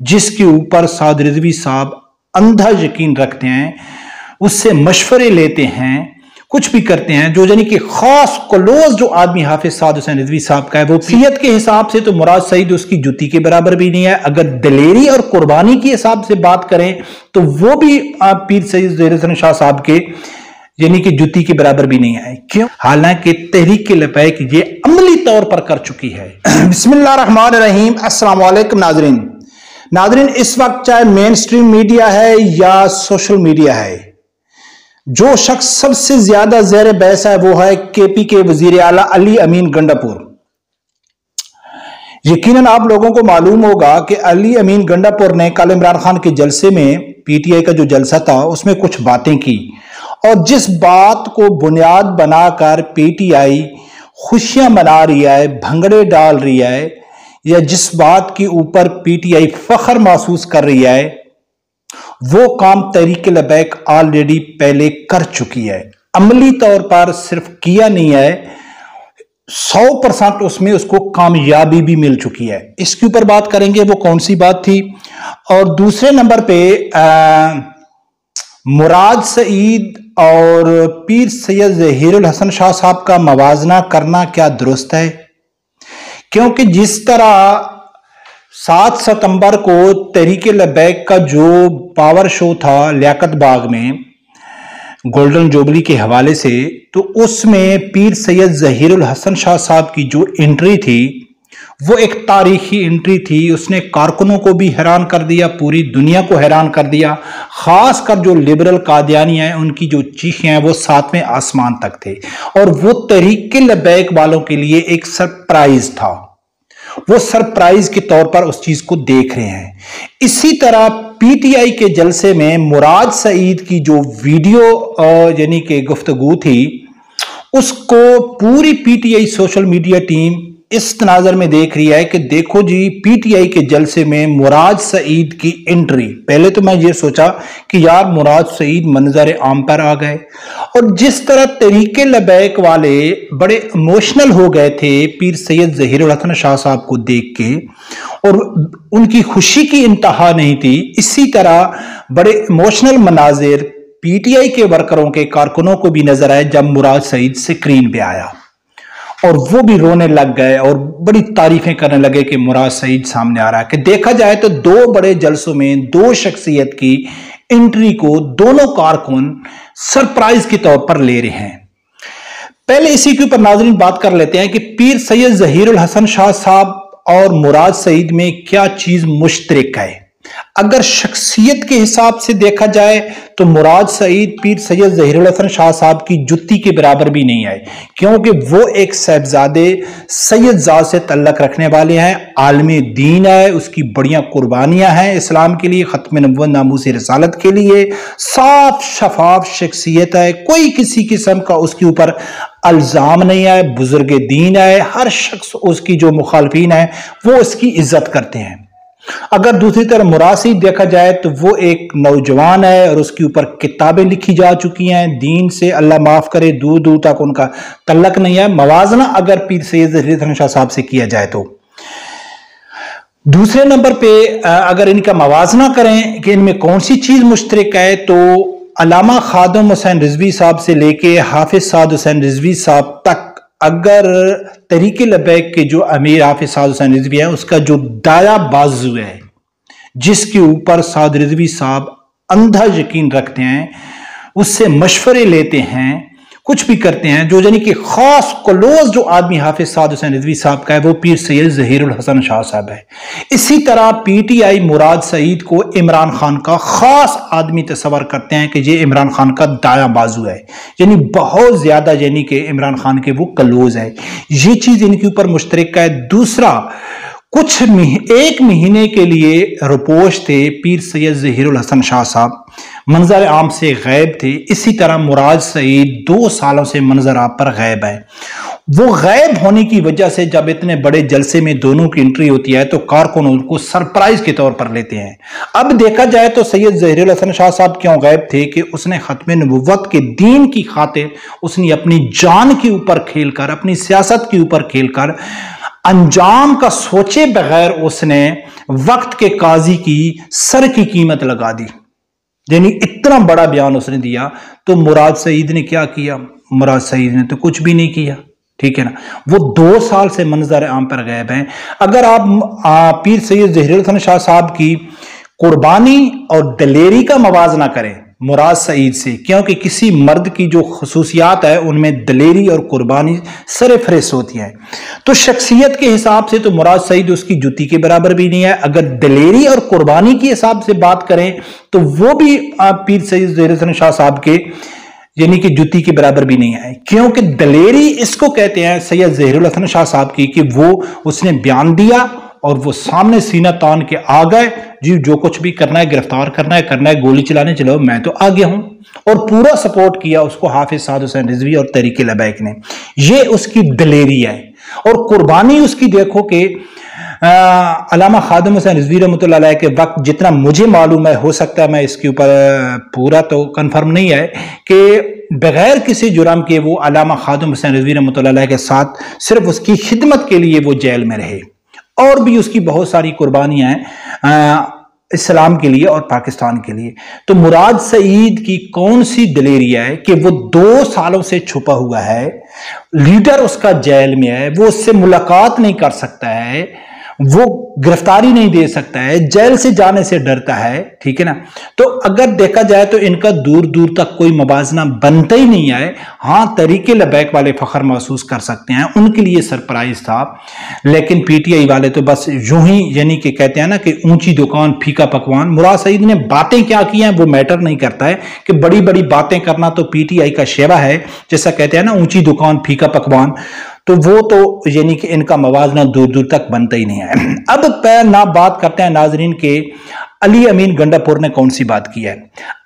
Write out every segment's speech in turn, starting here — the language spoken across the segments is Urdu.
جس کے اوپر سعد رضوی صاحب اندھا یقین رکھتے ہیں، اس سے مشورے لیتے ہیں، کچھ بھی کرتے ہیں، جو یعنی کہ خاص کلوز جو آدمی حافظ سعد حسین رضوی صاحب کا ہے، وہ سیت کے حساب سے تو مراد سعید اس کی جتی کے برابر بھی نہیں ہے۔ اگر دلیری اور قربانی کے حساب سے بات کریں تو وہ بھی پیر سید زیر حسن شاہ صاحب کے یعنی کہ جتی کے برابر بھی نہیں آئے کیوں؟ حالانکہ تحریک کے لپیک یہ عملی طور پر کر چکی ہے۔ بسم اللہ الرحمن الرحیم۔ السلام علیکم، ناظرین۔ ناظرین، اس وقت چاہے مین سٹریم میڈیا ہے یا سوشل میڈیا ہے، جو شخص سب سے زیادہ زیر بحث ہے وہ ہے کے پی کے وزیر اعلیٰ علی امین گنڈاپور۔ یقیناً آپ لوگوں کو معلوم ہوگا کہ علی امین گنڈاپور نے کل عمران خان کے جلسے میں پی ٹی آئی کا جو جلسہ تھا، اس میں کچھ باتیں کی۔ اور جس بات کو بنیاد بنا کر پی ٹی آئی خوشیاں منا رہی ہے، بھنگڑے ڈال رہی ہے یا جس بات کے اوپر پی ٹی آئی فخر محسوس کر رہی ہے، وہ کام تحریک لبیک آلریڈی پہلے کر چکی ہے۔ عملی طور پر صرف کیا نہیں ہے سو پرسنٹ اس میں اس کو کامیابی بھی مل چکی ہے۔ اس کے اوپر بات کریں گے، وہ کون سی بات تھی؟ اور دوسرے نمبر پہ مراد سعید اور پیر سید ظہیر الحسن شاہ صاحب کا موازنہ کرنا کیا درست ہے؟ کیونکہ جس طرح سات ستمبر کو تحریک لبیک کا جو پاور شو تھا لیاقت باغ میں گولڈن جوبلی کے حوالے سے، تو اس میں پیر سید ظہیر الحسن شاہ صاحب کی جو انٹری تھی، وہ ایک تاریخی انٹری تھی۔ اس نے کارکنوں کو بھی حیران کر دیا، پوری دنیا کو حیران کر دیا۔ خاص کر جو لبرل قادیانی ہیں، ان کی جو چیخیں ہیں، وہ ساتویں آسمان تک تھے۔ اور وہ تحریک لبیک والوں کے لیے ایک سرپرائز تھا۔ وہ سرپرائز کے طور پر اس چیز کو دیکھ رہے ہیں۔ اسی طرح پی ٹی آئی کے جلسے میں مراد سعید کی جو ویڈیو یعنی کہ گفتگو تھی، اس کو پوری P T I social media team اس تناظر میں دیکھ رہی ہے کہ دیکھو جی پی ٹی آئی کے جلسے میں مراد سعید کی انٹری۔ پہلے تو میں یہ سوچا کہ یار، مراد سعید منظر عام پر آ گئے۔ اور جس طرح طریقے لبیک والے بڑے اموشنل ہو گئے تھے پیر سید ظہیر الحسن شاہ صاحب کو دیکھ کے، اور ان کی خوشی کی انتہا نہیں تھی، اسی طرح بڑے اموشنل مناظر پی ٹی آئی کے ورکروں کے کارکنوں کو بھی نظر آئے جب مراد سعید سکرین پہ آیا۔ اور وہ بھی رونے لگ گئے اور بڑی تعریفیں کرنے لگے کہ مراد سعید سامنے آ رہا ہے کہ دیکھا جائے تو دو بڑے جلسوں میں دو شخصیت کی انٹری کو دونوں کارکن سرپرائز کے طور پر لے رہے ہیں۔ پہلے اسی کے اوپر ناظرین بات کر لیتے ہیں کہ پیر سید ظہیر الحسن شاہ صاحب اور مراد سعید میں کیا چیز مشترک ہے۔ اگر شخصیت کے حساب سے دیکھا جائے تو مراد سعید پیر سید ظہیر الحسن شاہ صاحب کی جتی کے برابر بھی نہیں آئے، کیونکہ وہ ایک صاحبزادے سید زاد سے تعلق رکھنے والے ہیں، عالم دین ہے، اس کی بڑیاں قربانیاں ہیں اسلام کے لیے، ختم نبوت، ناموس رسالت کے لیے۔ صاف شفاف شخصیت ہے، کوئی کسی قسم کا اس کے اوپر الزام نہیں ہے بزرگ دین ہے، ہر شخص اس کی جو مخالفین ہے وہ اس کی عزت کرتے ہیں۔ اگر دوسری طرح مراسی دیکھا جائے تو وہ ایک نوجوان ہے اور اس کے اوپر کتابیں لکھی جا چکی ہیں۔ دین سے اللہ معاف کرے، دور دور تک ان کا تعلق نہیں ہے۔ موازنہ اگر پیر سید شاہ صاحب سے کیا جائے تو۔ دوسرے نمبر پہ اگر ان کا موازنہ کریں کہ ان میں کون سی چیز مشترک ہے تو علامہ خادم حسین رضوی صاحب سے لے کے حافظ سعد حسین رضوی صاحب تک اگر طریق لبیک کے جو امیر آف سعد حسین رضوی ہے اس کا جو دایا بازو ہے جس کے اوپر سعد رضوی صاحب اندھا یقین رکھتے ہیں، اس سے مشورے لیتے ہیں کچھ بھی کرتے ہیں، جو یعنی کہ خاص کلوز جو آدمی حافظ سعد حسین رضوی صاحب کا ہے، وہ پیر سید ظہیر الحسن شاہ صاحب ہے۔ اسی طرح پی ٹی آئی مراد سعید کو عمران خان کا خاص آدمی تصور کرتے ہیں کہ یہ عمران خان کا دایاں بازو ہے۔ یعنی بہت زیادہ یعنی کہ عمران خان کے وہ کلوز ہے یہ چیز ان کے اوپر مشترک ہے۔ دوسرا کچھ ایک مہینے کے لیے رپوش تھے پیر سید ظہیر الحسن شاہ صاحب۔ منظر عام سے غیب تھے، اسی طرح مراد سعید دو سالوں سے منظر آپ پر غیب ہے۔ وہ غیب ہونے کی وجہ سے جب اتنے بڑے جلسے میں دونوں کی انٹری ہوتی ہے تو کارکن ان کو سرپرائز کے طور پر لیتے ہیں۔ اب دیکھا جائے تو سید ظہیر الحسن شاہ صاحب کیوں غیب تھے کہ اس نے ختم نبوت کے دین کی خاطر اس نے اپنی جان کے اوپر کھیل کر، اپنی سیاست کے اوپر کھیل کر انجام کا سوچے بغیر اس نے وقت کے قاضی کی سر کی قیمت لگا دی۔ یعنی اتنا بڑا بیان اس نے دیا تو مراد سعید نے کیا کیا؟ مراد سعید نے تو کچھ بھی نہیں کیا۔ ٹھیک ہے نا؟ وہ دو سال سے منظر عام پر غائب ہیں۔ اگر آپ پیر سید زہر الحسن شاہ صاحب کی قربانی اور دلیری کا موازنہ کریں مراد سعید سے، کیونکہ کسی مرد کی جو خصوصیات ہے، ان میں دلیری اور قربانی سر فرس ہوتی ہیں تو شخصیت کے حساب سے تو مراد سعید اس کی جوتی کے برابر بھی نہیں ہے۔ اگر دلیری اور قربانی کے حساب سے بات کریں، تو وہ بھی پیر سعید زہر شاہ صاحب کے یعنی کہ جتی کے برابر بھی نہیں آئے کیونکہ دلیری اس کو کہتے ہیں، سید زہر الحسن شاہ صاحب کی، کہ وہ اس نے بیان دیا اور وہ سامنے سینہ تان کے آ گئے۔ جی جو کچھ بھی کرنا ہے، گرفتار کرنا ہے کرنا ہے، گولی چلانے چلو میں تو آگے ہوں۔ اور پورا سپورٹ کیا اس کو حافظ سعد حسین رضوی اور تحریک لبیک نے۔ یہ اس کی دلیری ہے۔ اور قربانی اس کی دیکھو کہ علامہ خادم حسین رضوی رحمۃ اللہ علیہ کے وقت جتنا مجھے معلوم ہے، ہو سکتا ہے میں اس کے اوپر پورا تو کنفرم نہیں ہے کہ بغیر کسی جرم کے وہ علامہ خادم حسین رضوی رحمۃ اللہ علیہ کے ساتھ صرف اس کی خدمت کے لیے وہ جیل میں رہے۔ اور بھی اس کی بہت ساری قربانیاں ہیں اسلام کے لیے اور پاکستان کے لیے۔ تو مراد سعید کی کون سی دلیری ہے کہ وہ دو سالوں سے چھپا ہوا ہے، لیڈر اس کا جیل میں ہے، وہ اس سے ملاقات نہیں کر سکتا ہے۔ وہ گرفتاری نہیں دے سکتا ہے، جیل سے جانے سے ڈرتا ہے، ٹھیک ہے نا؟ تو اگر دیکھا جائے تو ان کا دور دور تک کوئی موازنہ بنتا ہی نہیں آئے ہاں طریقے لبیک والے فخر محسوس کر سکتے ہیں، ان کے لیے سرپرائز تھا۔ لیکن پی ٹی آئی والے تو بس یوں ہی یعنی کہ کہتے ہیں نا کہ اونچی دکان، پھیکا پکوان۔ مراد سعید نے باتیں کیا کی ہیں، وہ میٹر نہیں کرتا ہے کہ بڑی بڑی باتیں کرنا تو پی ٹی آئی کا شیوا ہے۔ جیسا کہتے ہیں نا، اونچی دکان، پھیکا پکوان۔ تو وہ تو یعنی کہ ان کا موازنہ دور دور تک بنتا ہی نہیں ہے۔ اب پیر نہ بات کرتے ہیں ناظرین کے علی امین گنڈا پور نے کون سی بات کی ہے۔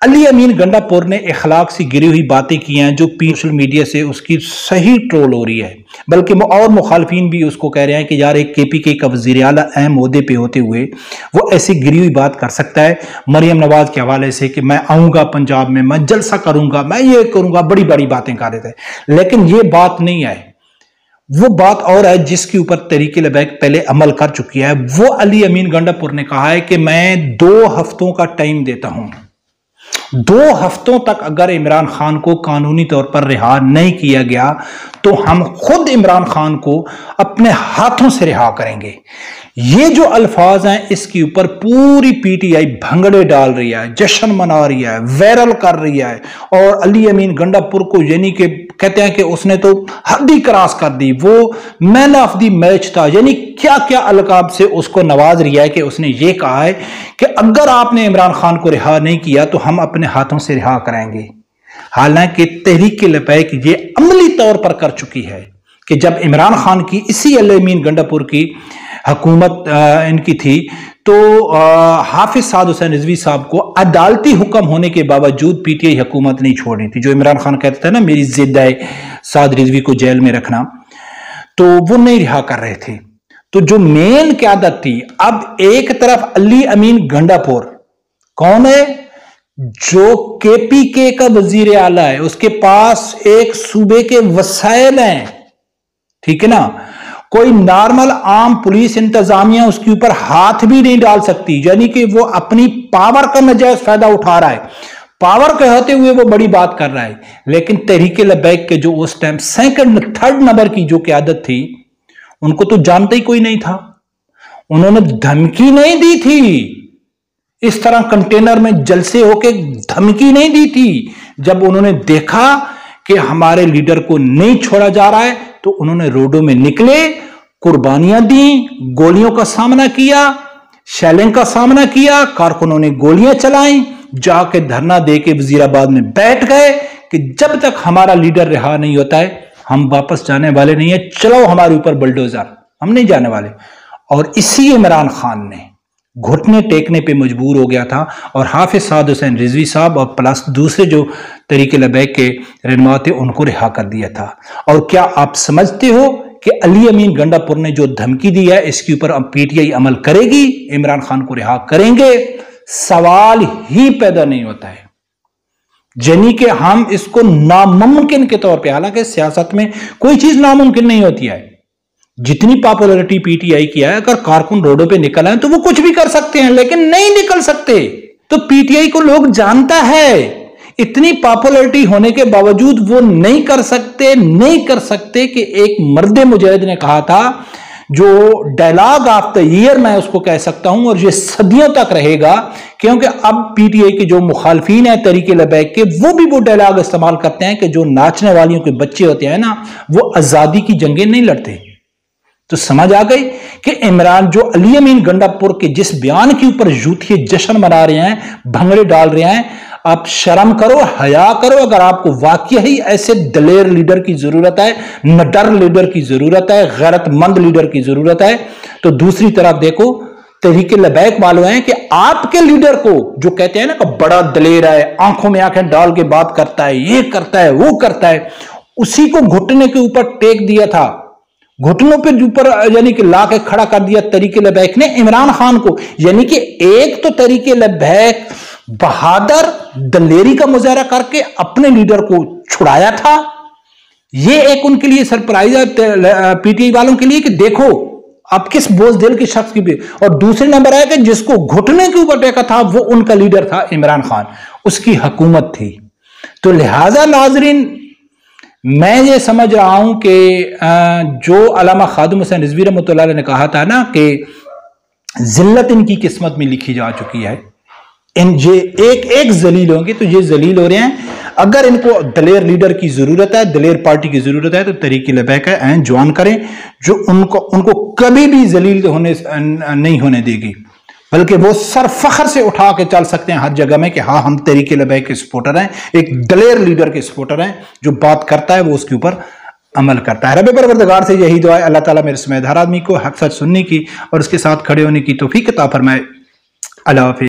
علی امین گنڈا پور نے اخلاق سی گری ہوئی باتیں کی ہیں جو سوشل میڈیا سے اس کی صحیح ٹرول ہو رہی ہے۔ بلکہ اور مخالفین بھی اس کو کہہ رہے ہیں کہ یار ایک کے پی کے کا وزیر اعلیٰ اہم عہدے پہ ہوتے ہوئے وہ ایسی گری ہوئی بات کر سکتا ہے۔ مریم نواز کے حوالے سے کہ میں آؤں گا پنجاب میں میں جلسہ کروں گا، میں یہ کروں گا، بڑی بڑی باتیں کر رہے تھے لیکن یہ بات نہیں آئے وہ بات اور ہے جس کے اوپر تحریک لبیک پہلے عمل کر چکی ہے۔ وہ علی امین گنڈا پور نے کہا ہے کہ میں دو ہفتوں کا ٹائم دیتا ہوں۔ دو ہفتوں تک اگر عمران خان کو قانونی طور پر رہا نہیں کیا گیا تو ہم خود عمران خان کو اپنے ہاتھوں سے رہا کریں گے۔ یہ جو الفاظ ہیں، اس کے اوپر پوری پی ٹی آئی بھنگڑے ڈال رہی ہے، جشن منا رہی ہے، ویرل کر رہی ہے۔ اور علی امین گنڈا پور کو یعنی کہ کہتے ہیں کہ اس نے تو حدی کراس کر دی، وہ مین آف دی میچ تھا۔ یعنی کیا کیا القاب سے اس کو نواز رہی ہے کہ اس نے یہ کہا ہے کہ اگر آپ نے عمران خان کو رہا نہیں کیا تو ہم اپنے اپنے ہاتھوں سے رہا کریں گے۔ حالانکہ تحریک لپیک یہ عملی طور پر کر چکی ہے کہ جب عمران خان کی اسی علی امین گنڈا پور کی حکومت ان کی تھی، تو حافظ سعد حسین رضوی صاحب کو عدالتی حکم ہونے کے باوجود پی ٹی آئی حکومت نہیں چھوڑنی تھی، جو عمران خان کہتا تھا نا، میری ضد ہے، سعد رضوی کو جیل میں رکھنا۔ تو وہ نہیں رہا کر رہے تھے۔ تو جو مین قیادت تھی، اب ایک طرف علی امین گنڈا پور کون ہے؟ جو کے پی کے کا وزیر اعلیٰ ہے، اس کے پاس ایک صوبے کے وسائل ہیں۔ ٹھیک ہے نا؟ کوئی نارمل عام پولیس انتظامیہ اس کے اوپر ہاتھ بھی نہیں ڈال سکتی یعنی کہ وہ اپنی پاور کا نجائز فائدہ اٹھا رہا ہے۔ پاور کہتے ہوئے وہ بڑی بات کر رہا ہے۔ لیکن تحریک لبیک کے جو اس ٹائم سیکنڈ تھرڈ نمبر کی جو قیادت تھی، ان کو تو جانتا ہی کوئی نہیں تھا۔ انہوں نے دھمکی نہیں دی تھی۔ اس طرح کنٹینر میں جلسے ہو کے دھمکی نہیں دی تھی۔ جب انہوں نے دیکھا کہ ہمارے لیڈر کو نہیں چھوڑا جا رہا ہے، تو انہوں نے روڈوں میں نکلے، قربانیاں دیں، گولیوں کا سامنا کیا، شیلنگ کا سامنا کیا، کارکنوں نے گولیاں چلائیں۔ جا کے دھرنا دے کے وزیر آباد میں بیٹھ گئے کہ جب تک ہمارا لیڈر رہا نہیں ہوتا ہے، ہم واپس جانے والے نہیں ہیں چلو ہمارے اوپر بلڈوزر۔ ہم نہیں جانے والے۔ اور اسی عمران خان نے گھٹنے ٹیکنے پہ مجبور ہو گیا تھا اور حافظ سعد حسین رضوی صاحب اور پلس دوسرے جو طریقے لبیک کے رہنما تھے، ان کو رہا کر دیا تھا۔ اور کیا آپ سمجھتے ہو کہ علی امین گنڈا پور نے جو دھمکی دی ہے، اس کے اوپر پی ٹی آئی عمل کرے گی؟ عمران خان کو رہا کریں گے؟ سوال ہی پیدا نہیں ہوتا ہے۔ جنی کہ ہم اس کو ناممکن کے طور پہ، حالانکہ سیاست میں کوئی چیز ناممکن نہیں ہوتی ہے۔ جتنی پاپولرٹی پی ٹی آئی کی ہے، اگر کارکن روڈوں پہ نکل آئے تو وہ کچھ بھی کر سکتے ہیں، لیکن نہیں نکل سکتے۔ تو پی ٹی آئی کو لوگ جانتا ہے۔ اتنی پاپولرٹی ہونے کے باوجود وہ نہیں کر سکتے، نہیں کر سکتے کہ ایک مرد مجاہد نے کہا تھا، جو ڈائلاگ آف دا ایئر میں اس کو کہہ سکتا ہوں اور یہ صدیوں تک رہے گا، کیونکہ اب پی ٹی آئی کے جو مخالفین ہیں طریقے لبیک کے، وہ بھی وہ ڈائلاگ استعمال کرتے ہیں کہ جو ناچنے والیوں کے بچے ہوتے ہیں نا، وہ آزادی کی جنگیں نہیں لڑتے۔ تو سمجھ آ گئی کہ عمران جو علی امین گنڈا پور کے جس بیان کے اوپر یوتھی جشن منا رہے ہیں، بھنگڑے ڈال رہے ہیں، آپ شرم کرو، حیا کرو، اگر آپ کو واقعی ایسے دلیر لیڈر کی ضرورت ہے نڈر لیڈر کی ضرورت ہے، غیرت مند لیڈر کی ضرورت ہے، تو دوسری طرف دیکھو، تحریک لبیک والو ہیں کہ آپ کے لیڈر کو جو کہتے ہیں نا کہ بڑا دلیر ہے، آنکھوں میں آنکھیں ڈال کے بات کرتا ہے، یہ کرتا ہے، وہ کرتا ہے، اسی کو گھٹنے کے اوپر ٹیک دیا تھا۔ گھٹنوں پہ اوپر یعنی کہ لا کے کھڑا کر دیا طریقے لبیک نے عمران خان کو یعنی کہ ایک تو طریقے لبیک بہادر دلیری کا مظاہرہ کر کے اپنے لیڈر کو چھڑایا تھا۔ یہ ایک ان کے لیے سرپرائز ہے پی ٹی آئی والوں کے لیے کہ دیکھو اب کس بوز دل کے شخص کی بھی۔ اور دوسرے نمبر ہے کہ جس کو گھٹنے کے اوپر ٹیکا تھا، وہ ان کا لیڈر تھا عمران خان۔ اس کی حکومت تھی۔ تو لہذا ناظرین میں یہ سمجھ رہا ہوں کہ جو علامہ خادم حسین رضوی رحمۃ اللہ نے کہا تھا نا کہ ذلت ان کی قسمت میں لکھی جا چکی ہے۔ ان یہ ایک ایک زلیل ہوں گے تو یہ زلیل ہو رہے ہیں۔ اگر ان کو دلیر لیڈر کی ضرورت ہے، دلیر پارٹی کی ضرورت ہے، تو طریقے لبیک ہے جوان کریں، جو ان کو ان کو کبھی بھی زلیل ہونے، نہیں ہونے دے گی۔ بلکہ وہ سر فخر سے اٹھا کے چل سکتے ہیں ہر جگہ میں کہ ہاں ہم تحریک لبیک کے سپورٹر ہیں، ایک دلیر لیڈر کے سپورٹر ہیں جو بات کرتا ہے، وہ اس کے اوپر عمل کرتا ہے۔ رب پروردگار سے یہی دعا ہے، اللہ تعالیٰ میرے سمیت ہر آدمی کو حق سچ سننے کی اور اس کے ساتھ کھڑے ہونے کی توفیق عطا فرمائے۔ اللہ حافظ۔